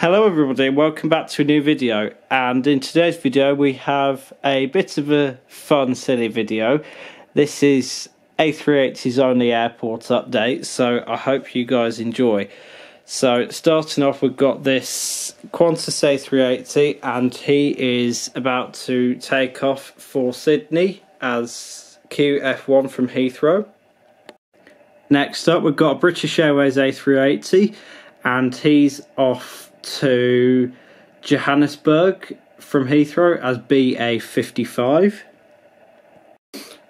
Hello everybody, welcome back to a new video and in today's video we have a bit of a fun silly video. This is A380's only airport update so I hope you guys enjoy. So starting off we've got this Qantas A380 and he is about to take off for Sydney as QF1 from Heathrow. Next up we've got a British Airways A380 and he's off to Johannesburg from Heathrow as BA55.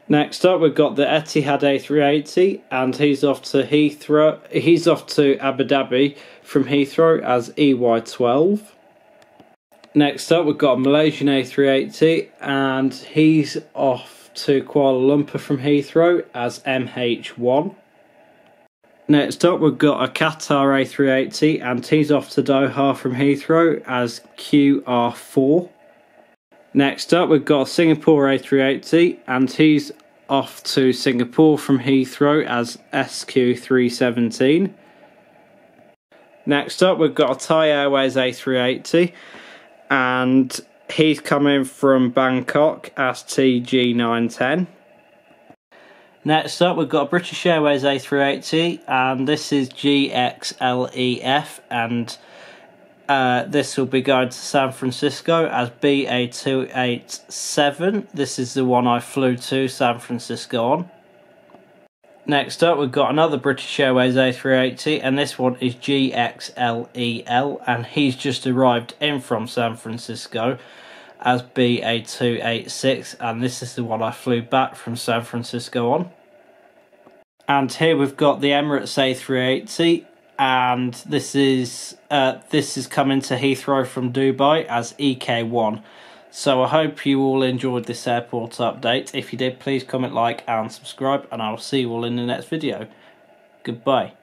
Next up, we've got the Etihad A380, and he's off to Heathrow. He's off to Abu Dhabi from Heathrow as EY12. Next up, we've got a Malaysian A380, and he's off to Kuala Lumpur from Heathrow as MH1. Next up, we've got a Qatar A380, and he's off to Doha from Heathrow as QR4. Next up, we've got a Singapore A380, and he's off to Singapore from Heathrow as SQ317. Next up, we've got a Thai Airways A380, and he's coming from Bangkok as TG910. Next up, we've got a British Airways A380, and this is GXLEF, and uh, this will be going to San Francisco as BA287. This is the one I flew to San Francisco on. Next up, we've got another British Airways A380, and this one is GXLEL, and he's just arrived in from San Francisco as BA286, and this is the one I flew back from San Francisco on. And here we've got the Emirates A380, and this is uh, this is coming to Heathrow from Dubai as EK1. So I hope you all enjoyed this airport update. If you did, please comment, like, and subscribe, and I will see you all in the next video. Goodbye.